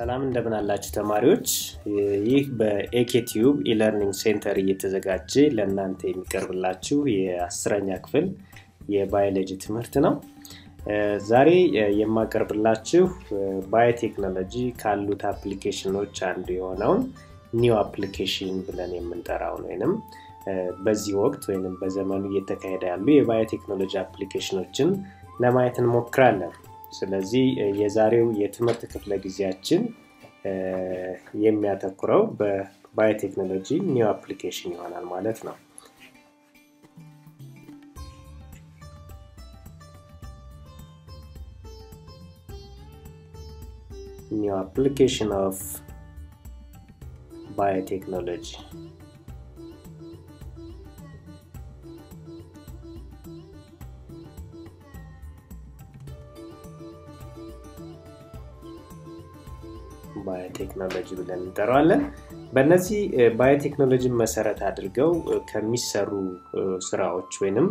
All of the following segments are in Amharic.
ሰላም እንደምን አላችሁ ተማሪዎች። ይህ በኤኬቲዩብ e-learning center እየተዘጋጀ ለእናንተ የሚቀርብላችሁ የአስረኛ ክፍል የባዮሎጂ ትምህርት ነው። ዛሬ የማቀርብላችሁ ባዮቴክኖሎጂ ካሉት application ኦች አንዱ የሆነውን new application ብለን የምንጠራውን ወይንም በዚህ ወቅት ወይም በዘመኑ እየተካሄደ ያሉ የባዮቴክኖሎጂ application ኦችን ለማየት እንሞክራለን። ስለዚህ የዛሬው የትምህርት ክፍለ ጊዜያችን የሚያተኩረው በባዮቴክኖሎጂ new application ይሆናል ማለት ነው። new application of biotechnology ባዮቴክኖሎጂ ብለን እንጠራዋለን። በእነዚህ ባዮቴክኖሎጂን መሰረት አድርገው ከሚሰሩ ስራዎች ወይንም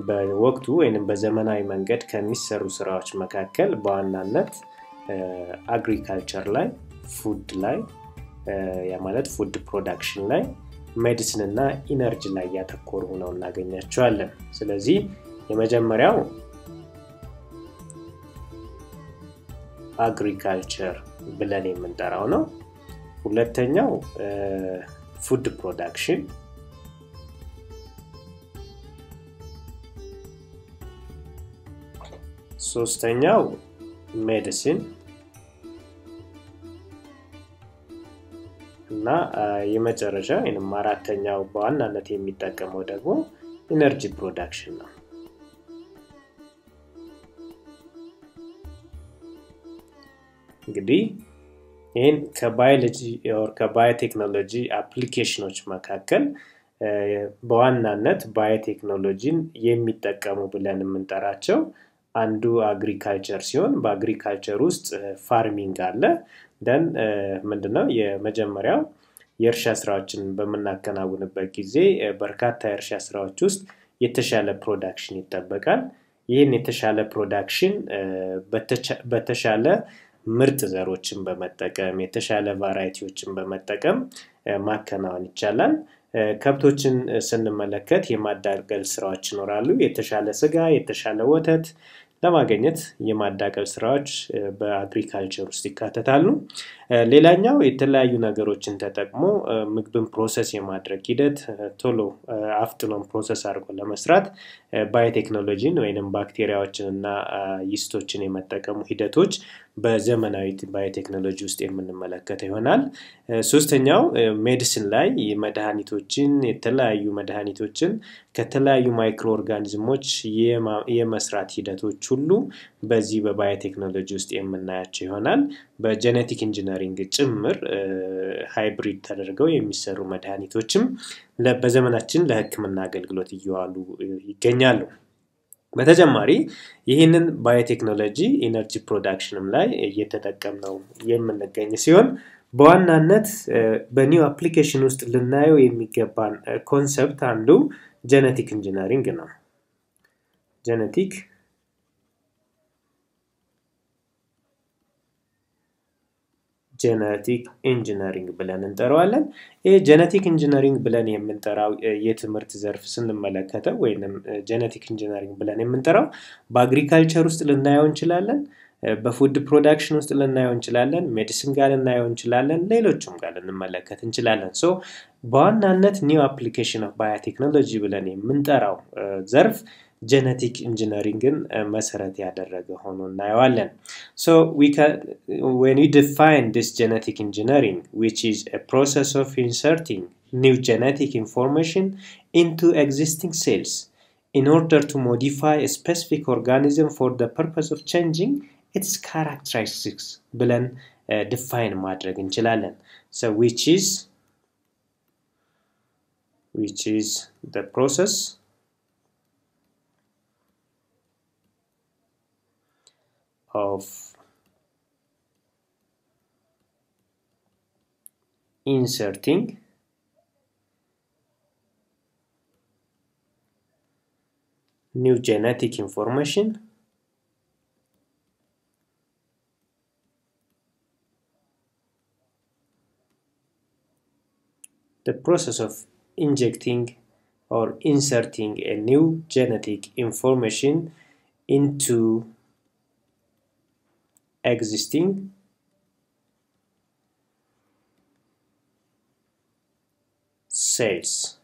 በወቅቱ ወይንም በዘመናዊ መንገድ ከሚሰሩ ስራዎች መካከል በዋናነት agriculture ላይ፣ food ላይ ማለት food production ላይ፣ medicine እና energy ላይ ያተኮሩ ሆነው እናገኛቸዋለን። ስለዚህ የመጀመሪያው agriculture ብለን የምንጠራው ነው። ሁለተኛው food production፣ ሶስተኛው medicine እና የመጨረሻ ወይም አራተኛው በዋናነት የሚጠቀመው ደግሞ energy production ነው። እንግዲህ ይህን ከባዮሎጂ ከባዮቴክኖሎጂ application ኦች መካከል በዋናነት ባዮቴክኖሎጂን የሚጠቀሙ ብለን የምንጠራቸው አንዱ agriculture ሲሆን በ agriculture ውስጥ farming አለ። then ምንድነው የመጀመሪያው የእርሻ ስራዎችን በምናከናውንበት ጊዜ በርካታ የእርሻ ስራዎች ውስጥ የተሻለ production ይጠበቃል። ይህን የተሻለ production በተሻለ ምርጥ ዘሮችን በመጠቀም የተሻለ variety ዎችን በመጠቀም ማከናወን ይቻላል። ከብቶችን ስንመለከት የማዳቀል ስራዎች ይኖራሉ። የተሻለ ስጋ፣ የተሻለ ወተት ለማግኘት የማዳቀል ስራዎች በ agriculture ውስጥ ይካተታሉ። ሌላኛው የተለያዩ ነገሮችን ተጠቅሞ ምግብን process የማድረግ ሂደት ቶሎ አፍጥኖን process አድርጎ ለመስራት ባዮቴክኖሎጂን ወይም ባክቴሪያዎችን እና yeast ኦችን የመጠቀሙ ሂደቶች በዘመናዊ ባዮቴክኖሎጂ ውስጥ የምንመለከተው ይሆናል። ሶስተኛው medicine ላይ መድኃኒቶችን የተለያዩ መድኃኒቶችን ከተለያዩ microorganism ኦች የመስራት ሂደቶች ሁሉ በዚህ በባዮቴክኖሎጂ ውስጥ የምናያቸው ይሆናል። በ genetic engineering ጭምር hybrid ተደርገው የሚሰሩ መድኃኒቶችም በዘመናችን ለሕክምና አገልግሎት እየዋሉ ይገኛሉ። በተጨማሪ ይህንን ባዮቴክኖሎጂ energy production ም ላይ እየተጠቀምነው የምንገኝ ሲሆን በዋናነት በ new application ውስጥ ልናየው የሚገባን concept አንዱ genetic engineering ነው። genetic genetic engineering ብለን እንጠራዋለን። ይህ genetic engineering ብለን የምንጠራው የትምህርት ዘርፍ ስንመለከተው ወይም genetic engineering ብለን የምንጠራው በ agriculture ውስጥ ልናየው እንችላለን፣ በ food production ውስጥ ልናየው እንችላለን፣ medicine ጋር ልናየው እንችላለን፣ ሌሎችም ጋር ልንመለከት እንችላለን። so በዋናነት new application of biotechnology ብለን የምንጠራው ዘርፍ ጀነቲክ ኢንጂነሪንግን መሰረት ያደረገ ሆኖ እናየዋለን። ሶ ዌን ዊ ዲፋይን ዲስ ጀነቲክ ኢንጂነሪንግ ዊች ኢዝ a process of inserting new genetic information into existing cells in order to modify a specific organism for the purpose of changing its characteristics ብለን ዲፋይን ማድረግ እንችላለን። So which is which is the process of inserting new genetic information the process of injecting or inserting a new genetic information into existing. Sales.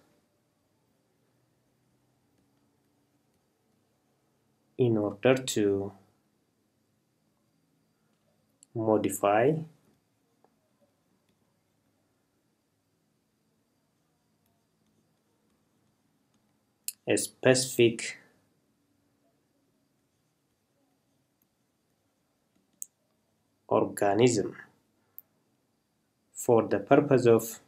In order to modify a specific organism for the purpose of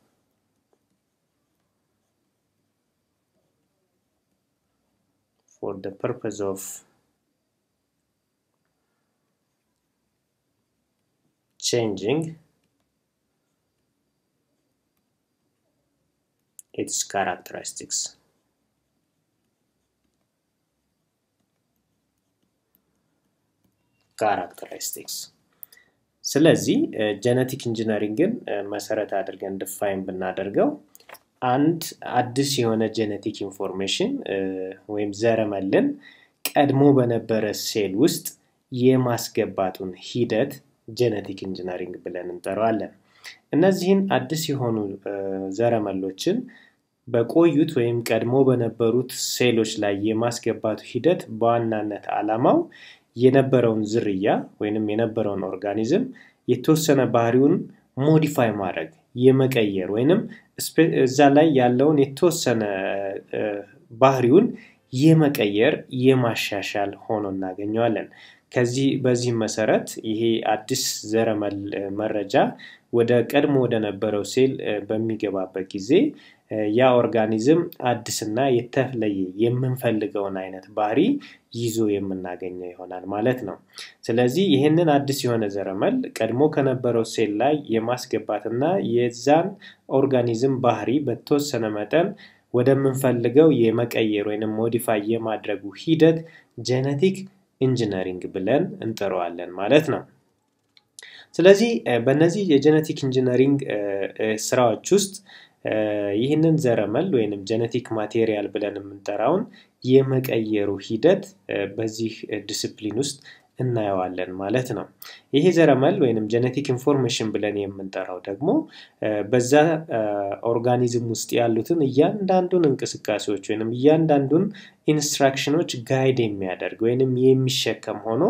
for the purpose of changing its characteristics. characteristics ስለዚህ genetic engineering ን መሰረት አድርገን define ብናደርገው አንድ አዲስ የሆነ genetic information ወይም ዘረመልን ቀድሞ በነበረ ሴል ውስጥ የማስገባቱን ሂደት genetic engineering ብለን እንጠራዋለን። እነዚህን አዲስ የሆኑ ዘረመሎችን በቆዩት ወይም ቀድሞ በነበሩት ሴሎች ላይ የማስገባቱ ሂደት በዋናነት ዓላማው የነበረውን ዝርያ ወይንም የነበረውን organism የተወሰነ ባህሪውን modify ማድረግ የመቀየር ወይንም እዛ ላይ ያለውን የተወሰነ ባህሪውን የመቀየር የማሻሻል ሆኖ እናገኘዋለን። ከዚህ በዚህ መሰረት ይሄ አዲስ ዘረመል መረጃ ወደ ቀድሞ ወደ ነበረው ሴል በሚገባበት ጊዜ ያ organism አዲስና የተለየ የምንፈልገውን አይነት ባህሪ ይዞ የምናገኘው ይሆናል ማለት ነው። ስለዚህ ይህንን አዲስ የሆነ ዘረመል ቀድሞ ከነበረው ሴል ላይ የማስገባትና የዛን organism ባህሪ በተወሰነ መጠን ወደምንፈልገው የመቀየር ወይም modify የማድረጉ ሂደት genetic engineering ብለን እንጠራዋለን ማለት ነው። ስለዚህ በእነዚህ የ genetic engineering ስራዎች ውስጥ ይህንን ዘረመል ወይንም genetic material ብለን የምንጠራውን የመቀየሩ ሂደት በዚህ ዲስፕሊን ውስጥ እናየዋለን ማለት ነው። ይሄ ዘረመል ወይንም genetic information ብለን የምንጠራው ደግሞ በዛ organism ውስጥ ያሉትን እያንዳንዱን እንቅስቃሴዎች ወይንም እያንዳንዱን instruction ኦች guide የሚያደርግ ወይንም የሚሸከም ሆኖ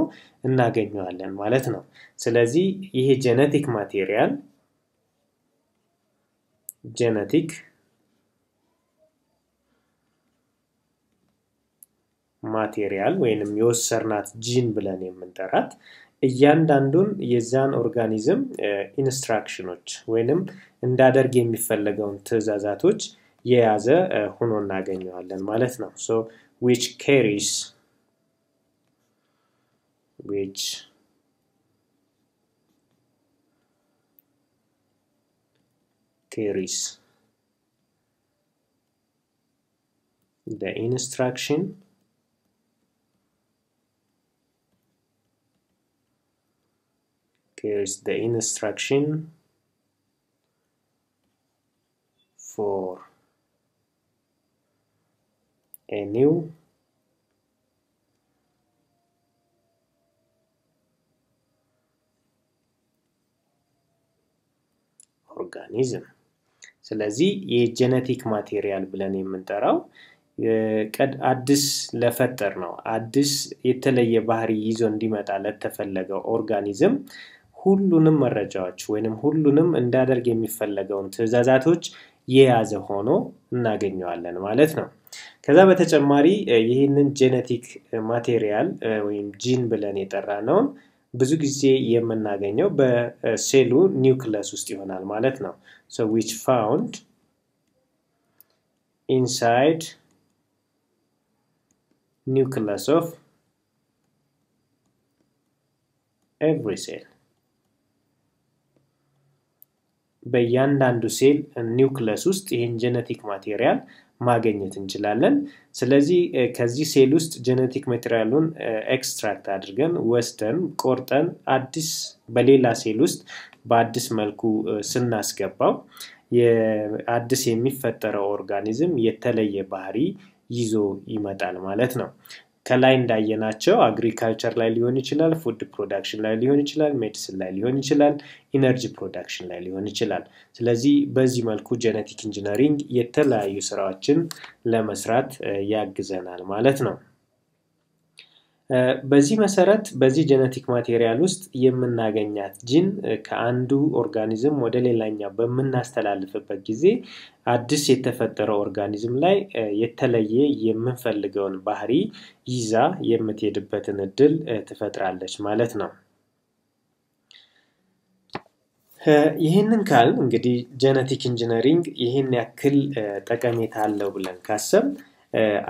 እናገኘዋለን ማለት ነው። ስለዚህ ይሄ genetic material genetic material ወይንም የወሰርናት ጂን ብለን የምንጠራት እያንዳንዱን የዛን organism instruction ኦች ወይንም እንዲያደርግ የሚፈለገውን ትዕዛዛቶች የያዘ ሆኖ እናገኘዋለን ማለት ነው። ሶ ዊች ካሪስ ዊች carries the carries the instruction for a new organism ስለዚህ የ genetic material ብለን የምንጠራው አዲስ ለፈጠርነው አዲስ የተለየ ባህሪ ይዞ እንዲመጣ ለተፈለገው organism ሁሉንም መረጃዎች ወይንም ሁሉንም እንዲያደርግ የሚፈለገውን ትዕዛዛቶች የያዘ ሆኖ እናገኘዋለን ማለት ነው። ከዛ በተጨማሪ ይህንን genetic material ወይም ጂን ብለን የጠራነውን ብዙ ጊዜ የምናገኘው በሴሉ ኒውክለስ ውስጥ ይሆናል ማለት ነው። so which found inside nucleus of every cell በእያንዳንዱ ሴል ኒውክለስ ውስጥ ይህን genetic material ማግኘት እንችላለን። ስለዚህ ከዚህ ሴል ውስጥ genetic material ኡን extract አድርገን ወስደን ቆርጠን አዲስ በሌላ ሴል ውስጥ በአዲስ መልኩ ስናስገባው አዲስ የሚፈጠረው organism የተለየ ባህሪ ይዞ ይመጣል ማለት ነው። ከላይ እንዳየናቸው agriculture ላይ ሊሆን ይችላል፣ food production ላይ ሊሆን ይችላል፣ medicine ላይ ሊሆን ይችላል፣ energy production ላይ ሊሆን ይችላል። ስለዚህ በዚህ መልኩ genetic engineering የተለያዩ ስራዎችን ለመስራት ያግዘናል ማለት ነው። በዚህ መሰረት በዚህ genetic material ውስጥ የምናገኛት ጂን ከአንዱ organism ወደ ሌላኛው በምናስተላልፍበት ጊዜ አዲስ የተፈጠረው organism ላይ የተለየ የምንፈልገውን ባህሪ ይዛ የምትሄድበትን እድል ትፈጥራለች ማለት ነው። ይህንን ካል እንግዲህ genetic engineering ይህን ያክል ጠቀሜታ አለው ብለን ካሰብ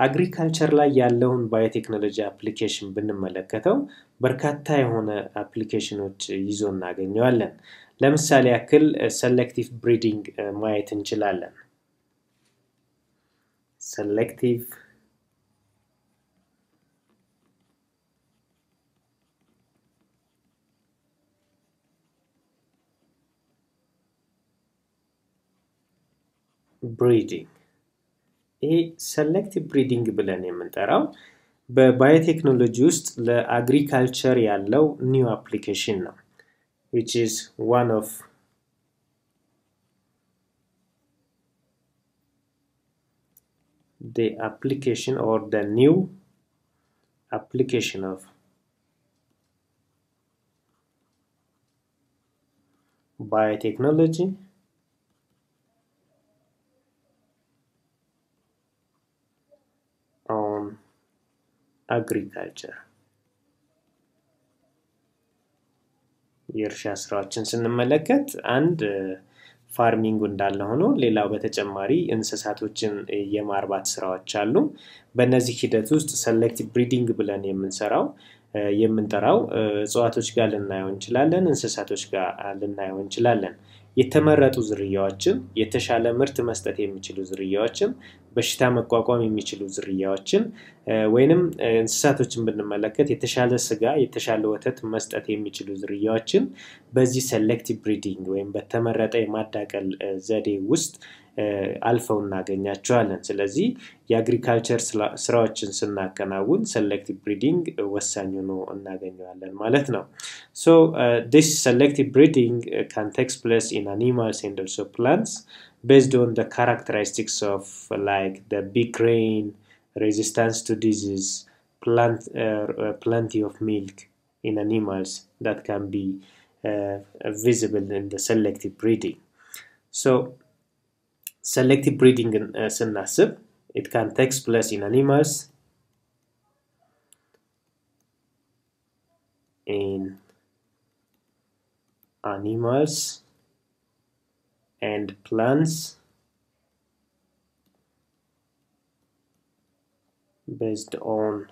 agriculture ላይ ያለውን biotechnology application ብንመለከተው በርካታ የሆነ application ኖች ይዞ እናገኘዋለን። ለምሳሌ ያክል ሰሌክቲቭ ብሪዲንግ ማየት እንችላለን። ሰሌክቲቭ ብሪዲንግ ይሄ ሰሌክቲቭ ብሪዲንግ ብለን የምንጠራው በባዮቴክኖሎጂ ውስጥ ለአግሪካልቸር ያለው ኒው አፕሊኬሽን ነው which is one of the application or the new application of biotechnology Agriculture የእርሻ ስራዎችን ስንመለከት አንድ farming ኡ እንዳለ ሆኖ ሌላው በተጨማሪ እንስሳቶችን የማርባት ስራዎች አሉ። በእነዚህ ሂደት ውስጥ selective breeding ብለን የምንሰራው የምንጠራው እጽዋቶች ጋር ልናየው እንችላለን፣ እንስሳቶች ጋር ልናየው እንችላለን። የተመረጡ ዝርያዎችን የተሻለ ምርት መስጠት የሚችሉ ዝርያዎችን በሽታ መቋቋም የሚችሉ ዝርያዎችን ወይንም እንስሳቶችን ብንመለከት የተሻለ ስጋ የተሻለ ወተት መስጠት የሚችሉ ዝርያዎችን በዚህ selective breeding ወይም በተመረጠ የማዳቀል ዘዴ ውስጥ አልፈው እናገኛቸዋለን። ስለዚህ የአግሪካልቸር ስራዎችን ስናከናውን ሰሌክቲቭ ብሪዲንግ ወሳኝ ሆኖ እናገኘዋለን ማለት ነው። ሶ ዲስ ሰሌክቲቭ ብሪዲንግ ካን ቴክስ ፕሌስ ኢን አኒማልስ ኤንድ ኦልሶ ፕላንትስ based on the characteristics of like the big rain, resistance to disease, plant, uh, uh, plenty of milk in animals that can be uh, visible in the selective breeding. So selective breeding ስናስብ it can take place in animals in animals and plants based on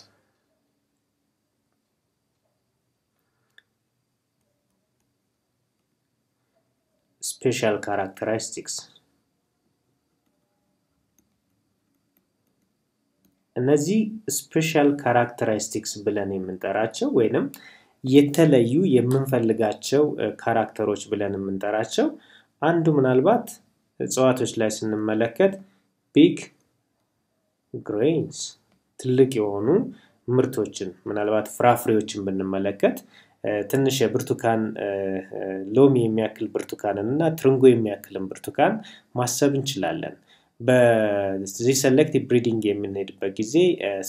special characteristics. እነዚህ special characteristics ብለን የምንጠራቸው ወይንም የተለዩ የምንፈልጋቸው character ኦች ብለን የምንጠራቸው አንዱ ምናልባት እጽዋቶች ላይ ስንመለከት big grains ትልቅ የሆኑ ምርቶችን ምናልባት ፍራፍሬዎችን ብንመለከት ትንሽ የብርቱካን ሎሚ የሚያክል ብርቱካንን እና ትርንጎ የሚያክልን ብርቱካን ማሰብ እንችላለን። በዚህ breeding የምንሄድበት ጊዜ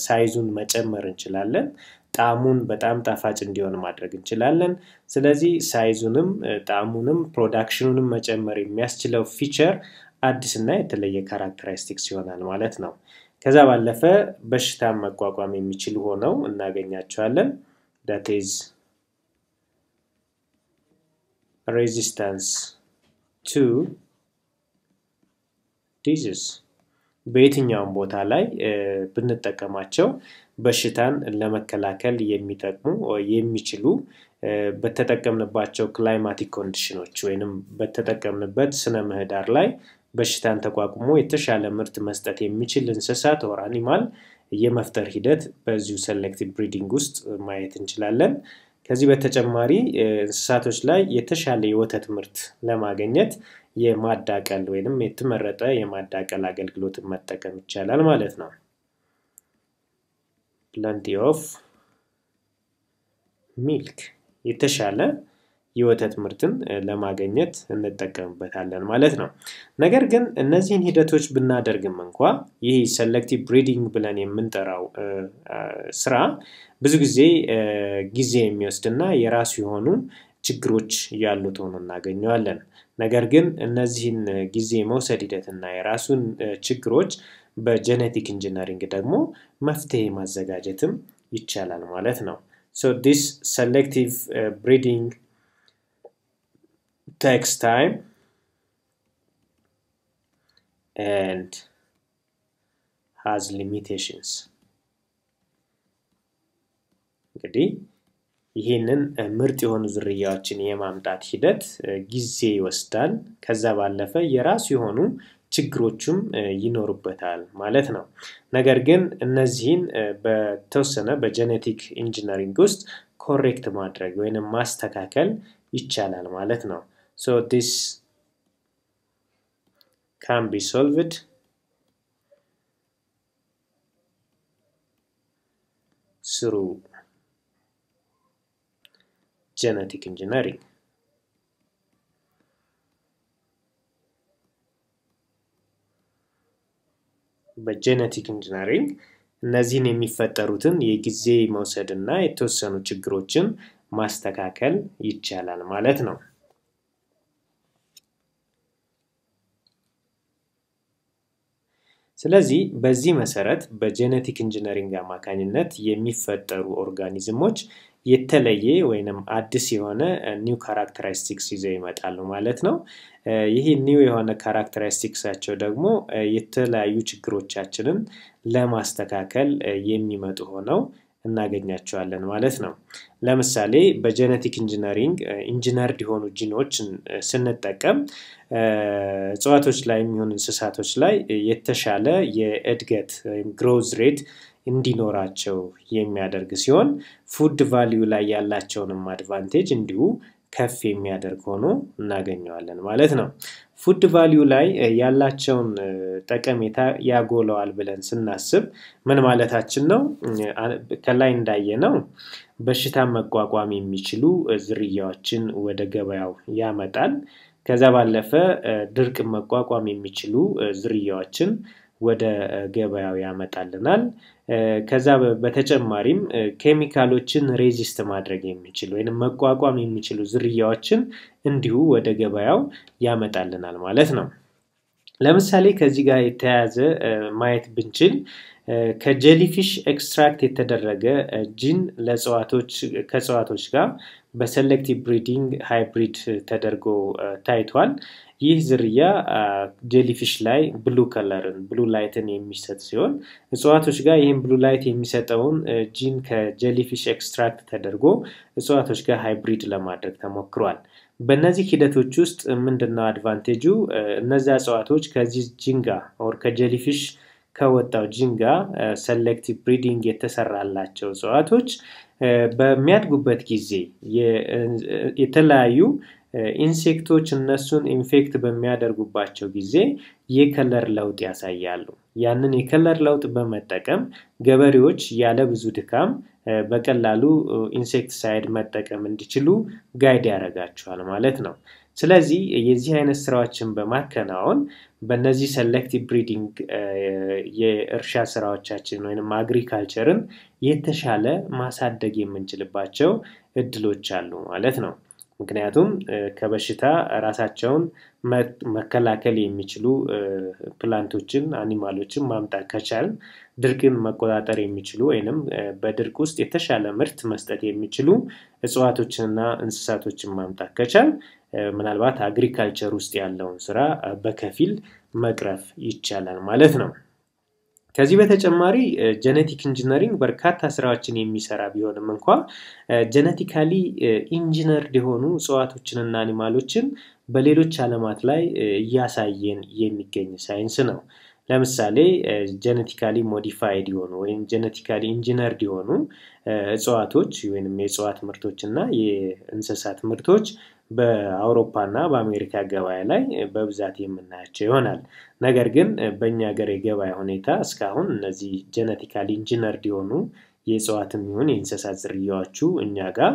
size ኡን መጨመር እንችላለን። ጣዕሙን በጣም ጣፋጭ እንዲሆን ማድረግ እንችላለን። ስለዚህ size ኡንም ጣዕሙንም production ኑንም መጨመር የሚያስችለው feature አዲስና የተለየ characteristics ይሆናል ማለት ነው። ከዛ ባለፈ በሽታን መቋቋም የሚችሉ ሆነው እናገኛቸዋለን። That is resistance to disease በየትኛውም ቦታ ላይ ብንጠቀማቸው በሽታን ለመከላከል የሚጠቅሙ የሚችሉ በተጠቀምንባቸው climatic condition ኦች ወይንም በተጠቀምንበት ስነ ምህዳር ላይ በሽታን ተቋቁሞ የተሻለ ምርት መስጠት የሚችል እንስሳት or animal የመፍጠር ሂደት በዚሁ selective breeding ውስጥ ማየት እንችላለን። ከዚህ በተጨማሪ እንስሳቶች ላይ የተሻለ የወተት ምርት ለማግኘት የማዳቀል ወይንም የተመረጠ የማዳቀል አገልግሎትን መጠቀም ይቻላል ማለት ነው። Plenty of milk የተሻለ የወተት ምርትን ለማግኘት እንጠቀምበታለን ማለት ነው። ነገር ግን እነዚህን ሂደቶች ብናደርግም እንኳ ይህ selective breeding ብለን የምንጠራው ስራ ብዙ ጊዜ ጊዜ የሚወስድና የራሱ የሆኑ ችግሮች ያሉት ሆኖ እናገኘዋለን። ነገር ግን እነዚህን ጊዜ መውሰድ ሂደትና የራሱን ችግሮች በ genetic engineering ደግሞ መፍትሄ ማዘጋጀትም ይቻላል ማለት ነው። So this selective breeding takes time and has limitations እንግዲህ ይህንን ምርጥ የሆኑ ዝርያዎችን የማምጣት ሂደት ጊዜ ይወስዳል። ከዛ ባለፈ የራሱ የሆኑ ችግሮቹም ይኖሩበታል ማለት ነው። ነገር ግን እነዚህን በተወሰነ በ genetic engineering ውስጥ correct ማድረግ ወይንም ማስተካከል ይቻላል ማለት ነው። So this can be solved through genetic engineering. በ genetic engineering እነዚህን የሚፈጠሩትን የጊዜ መውሰድ እና የተወሰኑ ችግሮችን ማስተካከል ይቻላል ማለት ነው። ስለዚህ በዚህ መሰረት በ genetic engineering አማካኝነት የሚፈጠሩ organism ኦች የተለየ ወይንም አዲስ የሆነ new characteristics ይዘው ይመጣሉ ማለት ነው። ይህ new የሆነ characteristics ኣቸው ደግሞ የተለያዩ ችግሮቻችንን ለማስተካከል የሚመጡ ሆነው እናገኛቸዋለን ማለት ነው። ለምሳሌ በ genetic engineering engineered የሆኑ ጂኖችን ስንጠቀም እጽዋቶች ላይ የሚሆኑ እንስሳቶች ላይ የተሻለ የእድገት ወይም growth rate እንዲኖራቸው የሚያደርግ ሲሆን food value ላይ ያላቸውንም advantage እንዲሁ ከፍ የሚያደርግ ሆኖ እናገኘዋለን ማለት ነው። food value ላይ ያላቸውን ጠቀሜታ ያጎለዋል ብለን ስናስብ ምን ማለታችን ነው? ከላይ እንዳየነው በሽታ መቋቋም የሚችሉ ዝርያዎችን ወደ ገበያው ያመጣል። ከዛ ባለፈ ድርቅ መቋቋም የሚችሉ ዝርያዎችን ወደ ገበያው ያመጣልናል። ከዛ በተጨማሪም ኬሚካሎችን ሬዚስት ማድረግ የሚችል ወይም መቋቋም የሚችሉ ዝርያዎችን እንዲሁ ወደ ገበያው ያመጣልናል ማለት ነው። ለምሳሌ ከዚህ ጋር የተያያዘ ማየት ብንችል ከ jellyfish extract የተደረገ ጂን ከእጽዋቶች ጋር በ selective breeding hybrid ተደርጎ ታይቷል። ይህ ዝርያ jellyfish ላይ blue color ን blue light ን የሚሰጥ ሲሆን እጽዋቶች ጋር ይህን blue light የሚሰጠውን gene ከ jellyfish extract ተደርጎ እጽዋቶች ጋር hybrid ለማድረግ ተሞክሯል። በእነዚህ ሂደቶች ውስጥ ምንድነው advantage ኡ? እነዚያ እጽዋቶች ከዚህ ጂን ጋር or ከ jellyfish ከወጣው ጂን ጋር selective breeding የተሰራላቸው እጽዋቶች በሚያድጉበት ጊዜ የተለያዩ insect ኦች እነሱን infect በሚያደርጉባቸው ጊዜ የ color ለውጥ ያሳያሉ። ያንን የ color ለውጥ በመጠቀም ገበሬዎች ያለ ብዙ ድካም በቀላሉ insecticide መጠቀም እንዲችሉ guide ያደርጋቸዋል ማለት ነው። ስለዚህ የዚህ አይነት ስራዎችን በማከናወን በእነዚህ selective breeding የእርሻ ስራዎቻችን ወይም agriculture ን የተሻለ ማሳደግ የምንችልባቸው እድሎች አሉ ማለት ነው። ምክንያቱም ከበሽታ ራሳቸውን መከላከል የሚችሉ plant ኦችን animal ኦችን ማምጣት ከቻልን ድርቅን መቆጣጠር የሚችሉ ወይንም በድርቅ ውስጥ የተሻለ ምርት መስጠት የሚችሉ እጽዋቶችንና እንስሳቶችን ማምጣት ከቻል ምናልባት agriculture ውስጥ ያለውን ስራ በከፊል መቅረፍ ይቻላል ማለት ነው። ከዚህ በተጨማሪ genetic engineering በርካታ ስራዎችን የሚሰራ ቢሆንም እንኳ genetically engineered የሆኑ እጽዋቶችንና animal ኦችን በሌሎች ዓለማት ላይ እያሳየን የሚገኝ ሳይንስ ነው። ለምሳሌ genetically modified የሆኑ ወይም genetically engineered የሆኑ እጽዋቶች ወይም የእጽዋት ምርቶች እና የእንስሳት ምርቶች በአውሮፓ እና በአሜሪካ ገበያ ላይ በብዛት የምናያቸው ይሆናል። ነገር ግን በእኛ ሀገር የገበያ ሁኔታ እስካሁን እነዚህ genetically engineered የሆኑ የእጽዋትም ይሁን የእንስሳት ዝርያዎቹ እኛ ጋር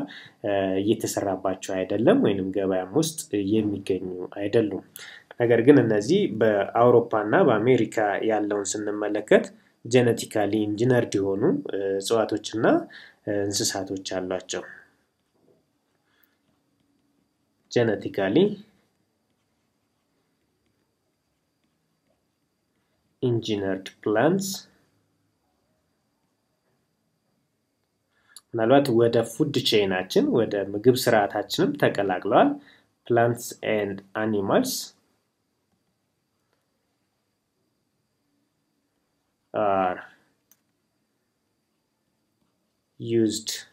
እየተሰራባቸው አይደለም ወይንም ገበያም ውስጥ የሚገኙ አይደሉም። ነገር ግን እነዚህ በአውሮፓ እና በአሜሪካ ያለውን ስንመለከት genetically engineered የሆኑ እጽዋቶች እና እንስሳቶች አሏቸው። genetically engineered plants ምናልባት ወደ food chain ኣችን ወደ ምግብ ስርዓታችንም ተቀላቅለዋል። plants and animals are used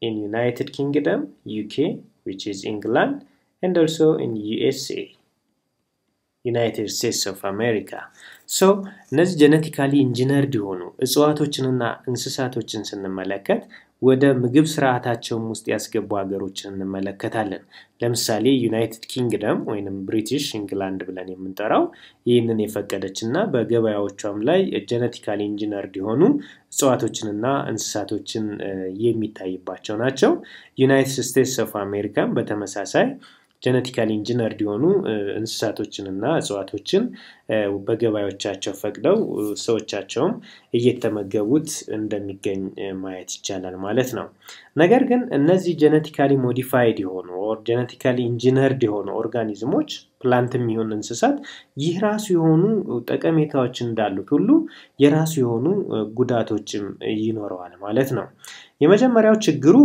in United Kingdom, UK, which is England, and also in USA, United States of America. so እነዚህ genetically engineered የሆኑ እጽዋቶችንና እንስሳቶችን ስንመለከት ወደ ምግብ ስርዓታቸውም ውስጥ ያስገቡ ሀገሮችን እንመለከታለን። ለምሳሌ ዩናይትድ ኪንግደም ወይም ብሪቲሽ ኢንግላንድ ብለን የምንጠራው ይህንን የፈቀደች እና በገበያዎቿም ላይ genetically engineered የሆኑ እጽዋቶችንና እንስሳቶችን የሚታይባቸው ናቸው። ዩናይትድ ስቴትስ ኦፍ አሜሪካን በተመሳሳይ genetically engineered የሆኑ እንስሳቶችንና እጽዋቶችን በገበያዎቻቸው ፈቅደው ሰዎቻቸውም እየተመገቡት እንደሚገኝ ማየት ይቻላል ማለት ነው። ነገር ግን እነዚህ genetically modified የሆኑ genetically engineered የሆኑ organism ኦች plant ም ይሁን እንስሳት ይህ ራሱ የሆኑ ጠቀሜታዎች እንዳሉት ሁሉ የራሱ የሆኑ ጉዳቶችም ይኖረዋል ማለት ነው። የመጀመሪያው ችግሩ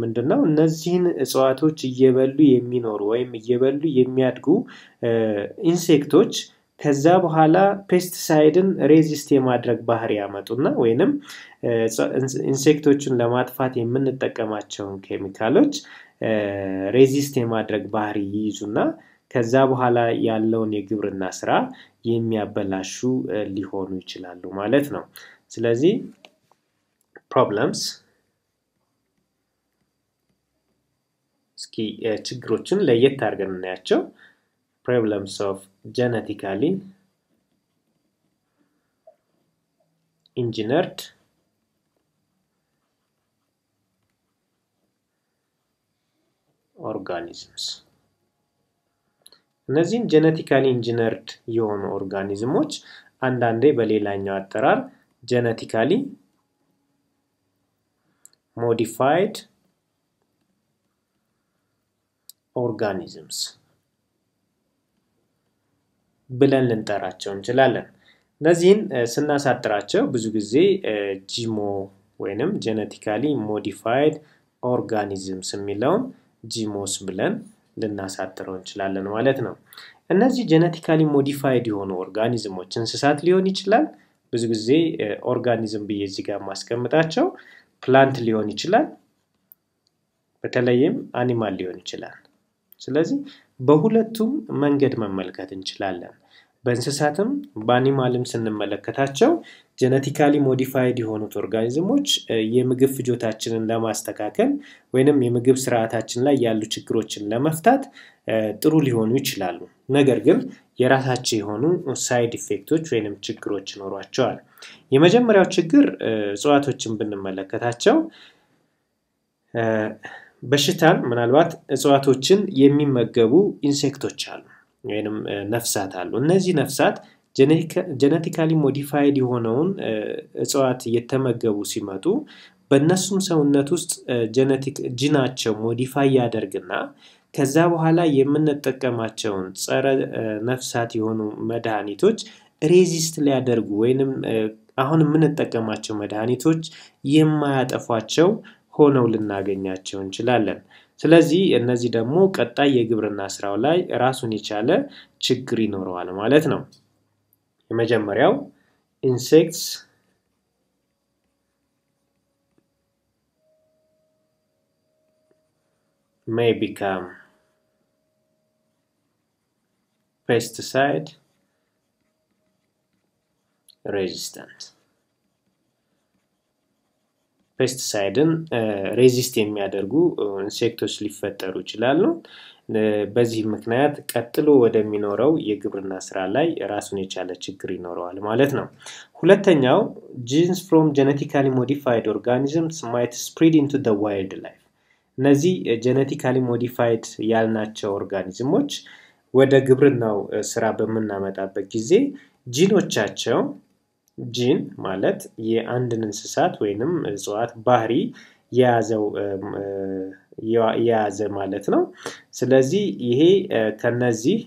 ምንድን ነው? እነዚህን እጽዋቶች እየበሉ የሚኖሩ ወይም እየበሉ የሚያድጉ insect ኦች ከዛ በኋላ pesticide ን resist የማድረግ ባህሪ ያመጡና ወይንም insect ኦቹን ለማጥፋት የምንጠቀማቸውን ኬሚካሎች resist የማድረግ ባህሪ ይይዙና ከዛ በኋላ ያለውን የግብርና ስራ የሚያበላሹ ሊሆኑ ይችላሉ ማለት ነው። ስለዚህ problems እስኪ ችግሮችን ለየት አድርገን እናያቸው። problems of genetically engineered organisms እነዚህን genetically engineered የሆኑ organism ኦች አንዳንዴ በሌላኛው አጠራር genetically modified organisms ብለን ልንጠራቸው እንችላለን። እነዚህን ስናሳጥራቸው ብዙ ጊዜ GMO ወይንም genetically modified organisms የሚለውን GMOs ብለን ልናሳጥረው እንችላለን ማለት ነው። እነዚህ genetically modified የሆኑ ኦርጋኒዝሞች እንስሳት ሊሆን ይችላል። ብዙ ጊዜ organism ብዬ እዚህ ጋር ማስቀምጣቸው plant ሊሆን ይችላል። በተለይም animal ሊሆን ይችላል። ስለዚህ በሁለቱም መንገድ መመልከት እንችላለን። በእንስሳትም በ animal ም ስንመለከታቸው genetically modified የሆኑት ኦርጋኒዝሞች የምግብ ፍጆታችንን ለማስተካከል ወይንም የምግብ ስርዓታችን ላይ ያሉ ችግሮችን ለመፍታት ጥሩ ሊሆኑ ይችላሉ። ነገር ግን የራሳቸው የሆኑ side ኢፌክቶች ወይንም ችግሮች ይኖሯቸዋል። የመጀመሪያው ችግር እጽዋቶችን ብንመለከታቸው በሽታን ምናልባት እጽዋቶችን የሚመገቡ ኢንሴክቶች አሉ ወይም ነፍሳት አሉ። እነዚህ ነፍሳት genetically modified የሆነውን እጽዋት እየተመገቡ ሲመጡ በእነሱም ሰውነት ውስጥ genetic ጂናቸው modify ያደርግና ከዛ በኋላ የምንጠቀማቸውን ጸረ ነፍሳት የሆኑ መድኃኒቶች resist ሊያደርጉ ወይንም አሁን የምንጠቀማቸው መድኃኒቶች የማያጠፏቸው ሆነው ልናገኛቸው እንችላለን። ስለዚህ እነዚህ ደግሞ ቀጣይ የግብርና ስራው ላይ ራሱን የቻለ ችግር ይኖረዋል ማለት ነው። የመጀመሪያው insects may become pesticide resistant pesticide ን resist የሚያደርጉ ኢንሴክቶች ሊፈጠሩ ይችላሉ። በዚህ ምክንያት ቀጥሎ ወደሚኖረው የግብርና ስራ ላይ ራሱን የቻለ ችግር ይኖረዋል ማለት ነው። ሁለተኛው genes from genetically modified organisms might spread into the wild life። እነዚህ genetically modified ያልናቸው ኦርጋኒዝሞች ወደ ግብርናው ስራ በምናመጣበት ጊዜ ጂኖቻቸው ጂን ማለት የአንድን እንስሳት ወይንም እጽዋት ባህሪ የያዘ ማለት ነው። ስለዚህ ይሄ ከነዚህ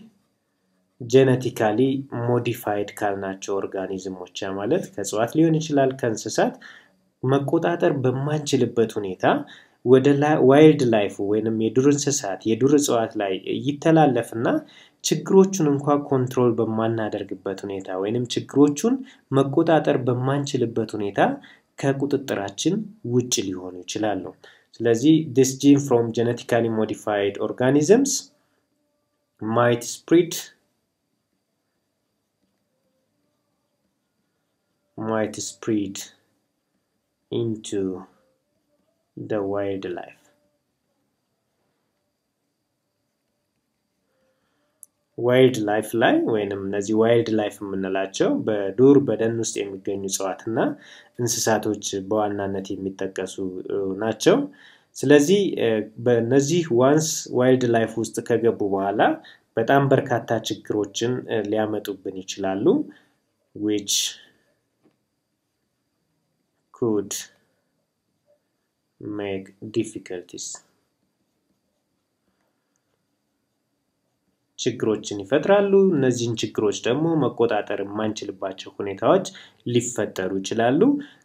genetically modified ካልናቸው ኦርጋኒዝሞች ማለት ከእጽዋት ሊሆን ይችላል ከእንስሳት መቆጣጠር በማንችልበት ሁኔታ ወደ wild life ወይንም የዱር እንስሳት የዱር እጽዋት ላይ ይተላለፍና ችግሮቹን እንኳ control በማናደርግበት ሁኔታ ወይንም ችግሮቹን መቆጣጠር በማንችልበት ሁኔታ ከቁጥጥራችን ውጭ ሊሆኑ ይችላሉ። ስለዚህ this gene from genetically modified organisms might spread might spread into the wild wild life ላይ ወይንም እነዚህ wild life የምንላቸው በዱር በደን ውስጥ የሚገኙ እጽዋትና እንስሳቶች በዋናነት የሚጠቀሱ ናቸው። ስለዚህ በእነዚህ once wild life ውስጥ ከገቡ በኋላ በጣም በርካታ ችግሮችን ሊያመጡብን ይችላሉ which could make difficulties ችግሮችን ይፈጥራሉ። እነዚህን ችግሮች ደግሞ መቆጣጠር የማንችልባቸው ሁኔታዎች ሊፈጠሩ ይችላሉ።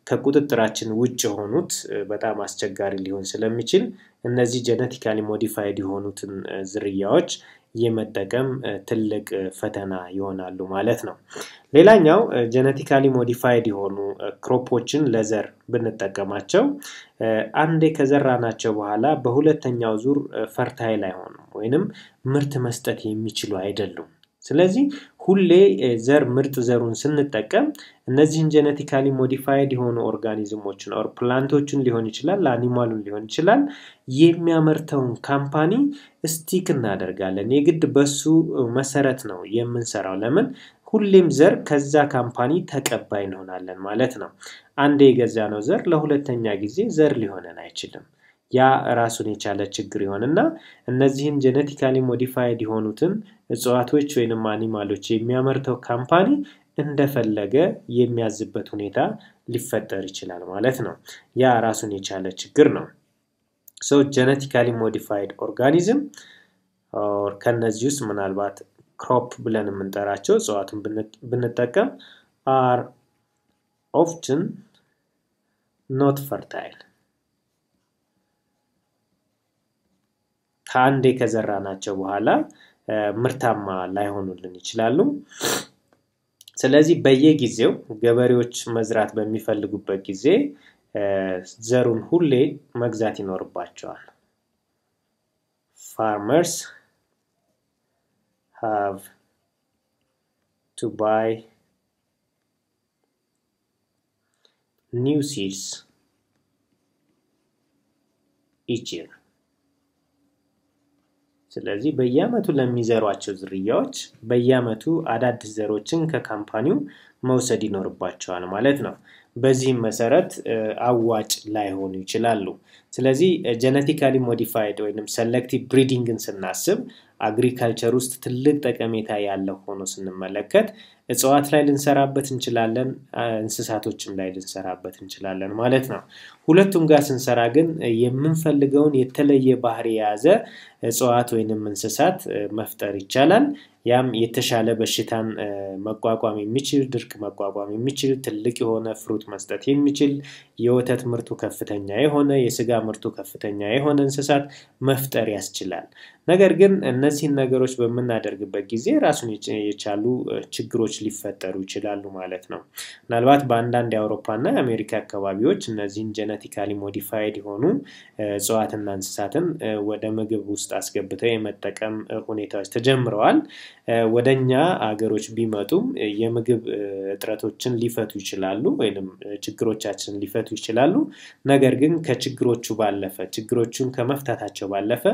ከቁጥጥራችን ውጭ የሆኑት በጣም አስቸጋሪ ሊሆን ስለሚችል እነዚህ genetically modified የሆኑትን ዝርያዎች የመጠቀም ትልቅ ፈተና ይሆናሉ ማለት ነው። ሌላኛው genetically modified የሆኑ ክሮፖችን ለዘር ብንጠቀማቸው አንዴ ከዘራናቸው በኋላ በሁለተኛው ዙር fertile አይሆኑም ወይንም ምርት መስጠት የሚችሉ አይደሉም። ስለዚህ ሁሌ ዘር ምርጥ ዘሩን ስንጠቀም እነዚህን genetically modified የሆኑ ኦርጋኒዝሞችን or ፕላንቶችን ሊሆን ይችላል አኒማሉን ሊሆን ይችላል የሚያመርተውን company stick እናደርጋለን። የግድ በሱ መሰረት ነው የምንሰራው። ለምን ሁሌም ዘር ከዛ company ተቀባይ እንሆናለን ማለት ነው። አንዴ የገዛነው ዘር ለሁለተኛ ጊዜ ዘር ሊሆነን አይችልም። ያ ራሱን የቻለ ችግር ይሆንና እነዚህን genetically modified የሆኑትን እጽዋቶች ወይንም አኒማሎች የሚያመርተው company እንደፈለገ የሚያዝበት ሁኔታ ሊፈጠር ይችላል ማለት ነው። ያ ራሱን የቻለ ችግር ነው። so genetically modified organism ከነዚህ ውስጥ ምናልባት crop ብለን የምንጠራቸው እጽዋቱን ብንጠቀም are often not fertile ከአንዴ ከዘራናቸው በኋላ ምርታማ ላይሆኑልን ይችላሉ። ስለዚህ በየጊዜው ገበሬዎች መዝራት በሚፈልጉበት ጊዜ ዘሩን ሁሌ መግዛት ይኖርባቸዋል። Farmers have to buy new seeds each year። ስለዚህ በየአመቱ ለሚዘሯቸው ዝርያዎች በየአመቱ አዳዲስ ዘሮችን ከ company ው መውሰድ ይኖርባቸዋል ማለት ነው። በዚህም መሰረት አዋጭ ላይሆኑ ይችላሉ። ስለዚህ genetically modified ወይም selective breeding ን ስናስብ agriculture ውስጥ ትልቅ ጠቀሜታ ያለው ሆኖ ስንመለከት እጽዋት ላይ ልንሰራበት እንችላለን፣ እንስሳቶችም ላይ ልንሰራበት እንችላለን ማለት ነው። ሁለቱም ጋር ስንሰራ ግን የምንፈልገውን የተለየ ባህሪ የያዘ እጽዋት ወይንም እንስሳት መፍጠር ይቻላል። ያም የተሻለ በሽታን መቋቋም የሚችል ድርቅ መቋቋም የሚችል ትልቅ የሆነ fruit መስጠት የሚችል የወተት ምርቱ ከፍተኛ የሆነ የስጋ ምርቱ ከፍተኛ የሆነ እንስሳት መፍጠር ያስችላል። ነገር ግን እነዚህን ነገሮች በምናደርግበት ጊዜ ራሱን የቻሉ ችግሮች ሊፈጠሩ ይችላሉ ማለት ነው። ምናልባት በአንዳንድ የአውሮፓና የአሜሪካ አካባቢዎች እነዚህን genetically modified የሆኑ እጽዋትና እንስሳትን ወደ ምግብ ውስጥ አስገብተው የመጠቀም ሁኔታዎች ተጀምረዋል። ወደ እኛ አገሮች ቢመጡም የምግብ እጥረቶችን ሊፈቱ ይችላሉ ወይም ችግሮቻችንን ሊፈቱ ይችላሉ። ነገር ግን ከችግሮቹ ባለፈ ችግሮቹን ከመፍታታቸው ባለፈ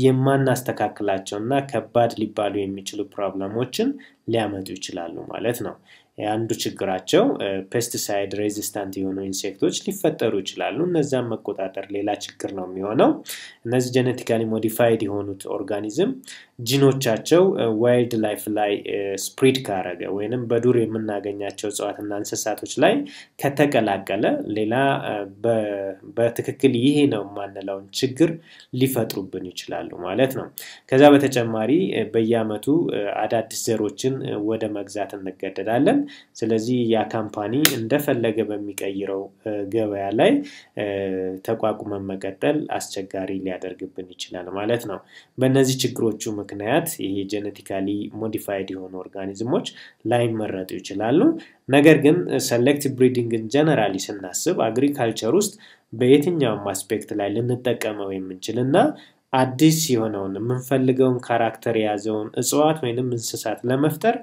የማናስተካክላቸው እና ከባድ ሊባሉ የሚችሉ ፕሮብለሞችን ሊያመጡ ይችላሉ ማለት ነው። አንዱ ችግራቸው pesticide resistant የሆኑ insect ኦች ሊፈጠሩ ይችላሉ። እነዛን መቆጣጠር ሌላ ችግር ነው የሚሆነው። እነዚህ genetically modified የሆኑት organism ጂኖቻቸው wildlife ላይ spread ካረገ ወይንም በዱር የምናገኛቸው እጽዋትና እንስሳቶች ላይ ከተቀላቀለ ሌላ በትክክል ይሄ ነው የማንለውን ችግር ሊፈጥሩብን ይችላሉ ማለት ነው። ከዛ በተጨማሪ በየአመቱ አዳዲስ ዘሮችን ወደ መግዛት እንገደዳለን። ስለዚህ ያ company እንደፈለገ በሚቀይረው ገበያ ላይ ተቋቁመን መቀጠል አስቸጋሪ ሊያደርግብን ይችላል ማለት ነው። በእነዚህ ችግሮቹ ምክንያት ይሄ genetically modified የሆኑ organism ኦች ላይመረጡ ይችላሉ። ነገር ግን selective breeding ን generally ስናስብ agriculture ውስጥ በየትኛውም aspect ላይ ልንጠቀመው የምንችል እና አዲስ የሆነውን የምንፈልገውን character የያዘውን እጽዋት ወይንም እንስሳት ለመፍጠር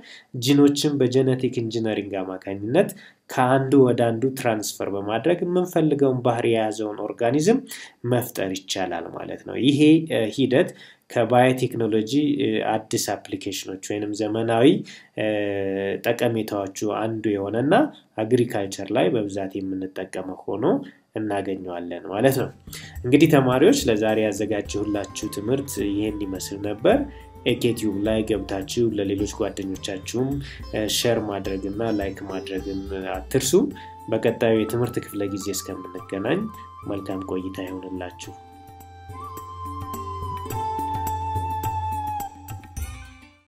ጂኖችን በ genetic engineering አማካኝነት ከአንዱ ወደ አንዱ transfer በማድረግ የምንፈልገውን ባህሪ የያዘውን organism መፍጠር ይቻላል ማለት ነው። ይሄ ሂደት ከ biotechnology አዲስ application ኦች ወይንም ዘመናዊ ጠቀሜታዎቹ አንዱ የሆነና agriculture ላይ በብዛት የምንጠቀመው ሆኖ እናገኘዋለን ማለት ነው። እንግዲህ ተማሪዎች ለዛሬ ያዘጋጀሁላችሁ ትምህርት ይህን ይመስል ነበር። ኤኬቲዩብ ላይ ገብታችሁ ለሌሎች ጓደኞቻችሁም share ማድረግና like ማድረግን አትርሱ። በቀጣዩ የትምህርት ክፍለ ጊዜ እስከምንገናኝ መልካም ቆይታ ይሆንላችሁ።